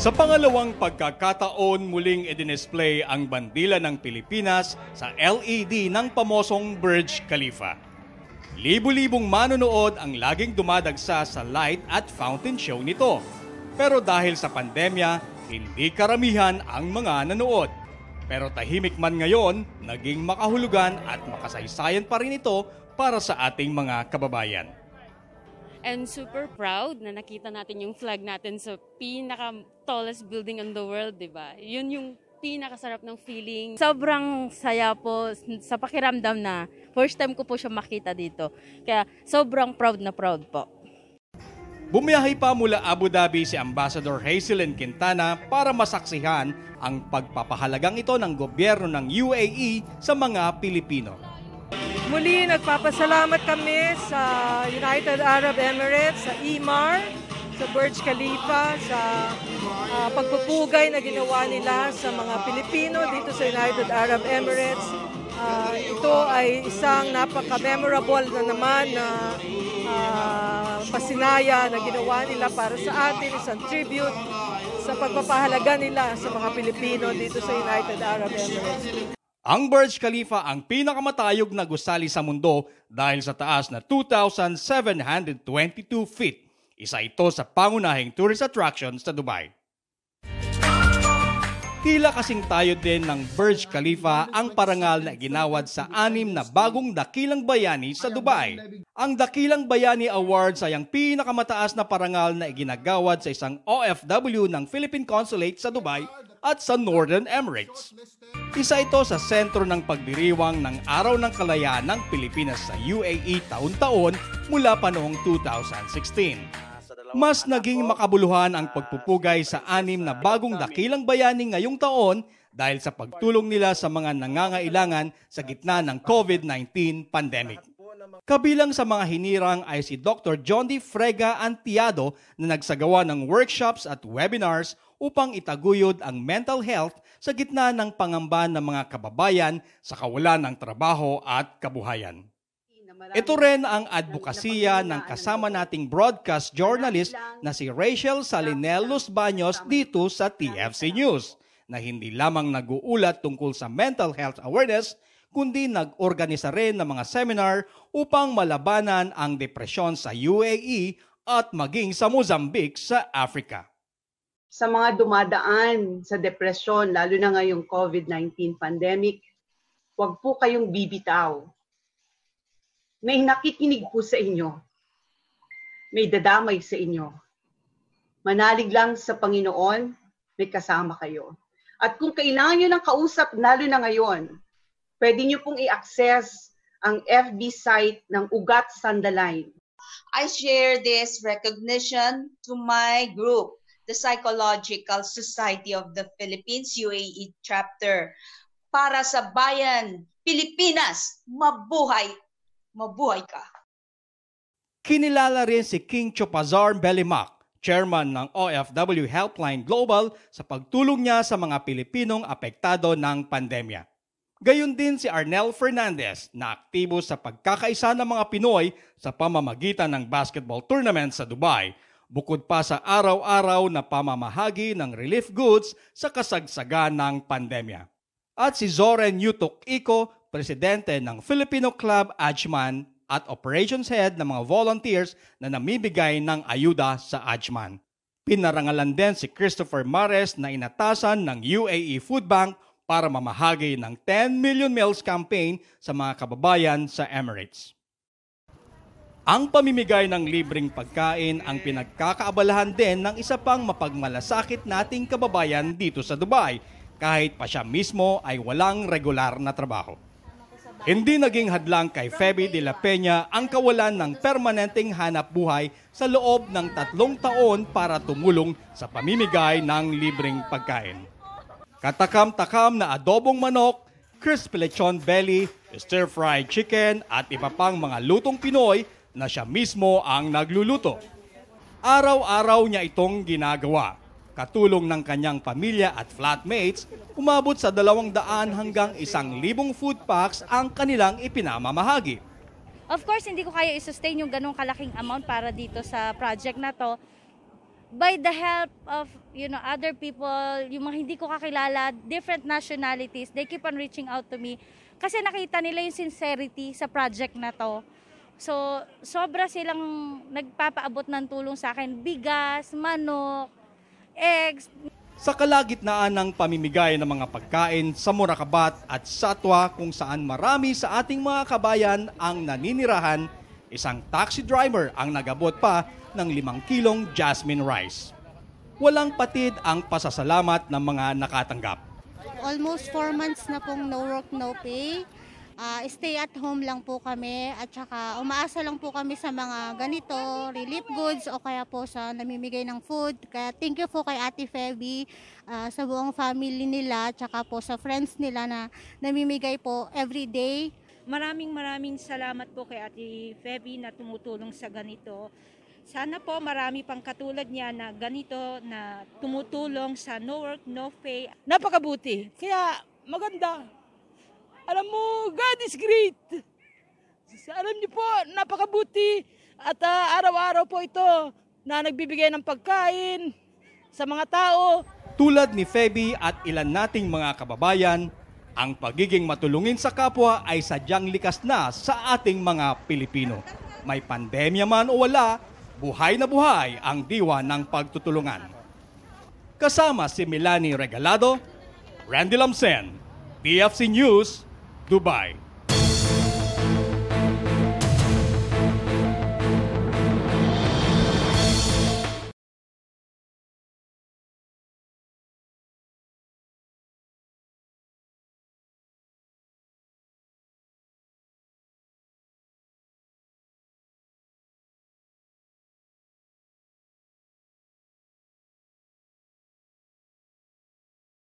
Sa pangalawang pagkakataon, muling edinisplay ang bandila ng Pilipinas sa LED ng pamosong Burj Khalifa. Libu-libong manonood ang laging dumadagsa sa light at fountain show nito. Pero dahil sa pandemya, hindi karamihan ang mga nanood. Pero tahimik man ngayon, naging makahulugan at makasaysayan pa rin ito para sa ating mga kababayan and super proud na nakita natin yung flag natin sa pinaka tallest building in the world, 'di ba? Yun yung pinakasarap ng feeling. Sobrang saya po sa pakiramdam na first time ko po siya makita dito. Kaya sobrang proud na proud po. Bumiyahe pa mula Abu Dhabi si Ambassador Hazelin Quintana para masaksihan ang pagpapahalagang ito ng gobyerno ng UAE sa mga Pilipino. Muli, nagpapasalamat kami sa United Arab Emirates, sa EMAR, sa Burj Khalifa, sa uh, pagpupugay na ginawa nila sa mga Pilipino dito sa United Arab Emirates. Uh, ito ay isang napaka-memorable na naman na uh, pasinaya na ginawa nila para sa atin, isang tribute sa pagpapahalaga nila sa mga Pilipino dito sa United Arab Emirates. Ang Burj Khalifa ang pinakamatayog na gusali sa mundo dahil sa taas na 2,722 feet. Isa ito sa pangunahing tourist attraction sa Dubai. Tila kasing tayo din ng Burj Khalifa ang parangal na ginawad sa anim na bagong dakilang bayani sa Dubai. Ang Dakilang Bayani Awards ay ang pinakamataas na parangal na iginagawad sa isang OFW ng Philippine Consulate sa Dubai at sa Northern Emirates. Isa ito sa sentro ng pagdiriwang ng Araw ng Kalayaan ng Pilipinas sa UAE taon-taon mula pa noong 2016 mas naging makabuluhan ang pagpupugay sa anim na bagong dakilang bayani ngayong taon dahil sa pagtulong nila sa mga nangangailangan sa gitna ng COVID-19 pandemic. Kabilang sa mga hinirang ay si Dr. John D. Frega Antiado na nagsagawa ng workshops at webinars upang itaguyod ang mental health sa gitna ng pangamba ng mga kababayan sa kawalan ng trabaho at kabuhayan. Ito rin ang advokasya ng kasama nating broadcast journalist na si Rachel Salinel Los Baños dito sa TFC News na hindi lamang nag-uulat tungkol sa mental health awareness kundi nag-organisa rin ng mga seminar upang malabanan ang depresyon sa UAE at maging sa Mozambique sa Africa. Sa mga dumadaan sa depresyon, lalo na ngayong COVID-19 pandemic, huwag po kayong bibitaw may nakikinig po sa inyo. May dadamay sa inyo. Manalig lang sa Panginoon, may kasama kayo. At kung kailangan nyo ng kausap, lalo na ngayon, pwede nyo pong i-access ang FB site ng Ugat Sandaline. I share this recognition to my group, the Psychological Society of the Philippines UAE Chapter. Para sa bayan, Pilipinas, mabuhay mabuhay ka. Kinilala rin si King Chopazar Belimac, chairman ng OFW Helpline Global sa pagtulong niya sa mga Pilipinong apektado ng pandemya. Gayon din si Arnel Fernandez na aktibo sa pagkakaisa ng mga Pinoy sa pamamagitan ng basketball tournament sa Dubai, bukod pa sa araw-araw na pamamahagi ng relief goods sa kasagsagan ng pandemya. At si Zoren Yutok Iko, presidente ng Filipino Club Ajman at operations head ng mga volunteers na namibigay ng ayuda sa Ajman. Pinarangalan din si Christopher Mares na inatasan ng UAE Food Bank para mamahagi ng 10 million meals campaign sa mga kababayan sa Emirates. Ang pamimigay ng libreng pagkain ang pinagkakaabalahan din ng isa pang mapagmalasakit nating kababayan dito sa Dubai kahit pa siya mismo ay walang regular na trabaho. Hindi naging hadlang kay Feby de la Peña ang kawalan ng permanenteng hanap buhay sa loob ng tatlong taon para tumulong sa pamimigay ng libreng pagkain. Katakam-takam na adobong manok, crispy lechon belly, stir-fried chicken at iba pang mga lutong Pinoy na siya mismo ang nagluluto. Araw-araw niya itong ginagawa katulong ng kanyang pamilya at flatmates, umabot sa dalawang daan hanggang isang libong food packs ang kanilang ipinamamahagi. Of course, hindi ko kaya i-sustain yung ganong kalaking amount para dito sa project na to. by the help of you know other people, yung mga hindi ko kakilala, different nationalities, they keep on reaching out to me kasi nakita nila yung sincerity sa project na to. So, sobra silang nagpapaabot ng tulong sa akin. Bigas, manok, eggs, Sa kalagitnaan ng pamimigay ng mga pagkain sa Murakabat at Satwa kung saan marami sa ating mga kabayan ang naninirahan, isang taxi driver ang nagabot pa ng limang kilong jasmine rice. Walang patid ang pasasalamat ng mga nakatanggap. almost four months na pong no work, no pay. Ah, stay at home lang po kami at saka umaasa lang po kami sa mga ganito, relief goods o kaya po sa namimigay ng food. Kaya thank you po kay Ate Feby ah, sa buong family nila at saka po sa friends nila na namimigay po every day. Maraming maraming salamat po kay Ate Feby na tumutulong sa ganito. Sana po marami pang katulad niya na ganito na tumutulong sa no work, no pay. napakabuti. Kaya maganda. Alam mo, God is great. Alam niyo po, napakabuti. At ah, araw-araw po ito na nagbibigay ng pagkain sa mga tao. Tulad ni Feby at ilan nating mga kababayan, ang pagiging matulungin sa kapwa ay sadyang likas na sa ating mga Pilipino. May pandemya man o wala, buhay na buhay ang diwa ng pagtutulungan. Kasama si Melanie Regalado, Randy Lamsen, PFC News, Dubai.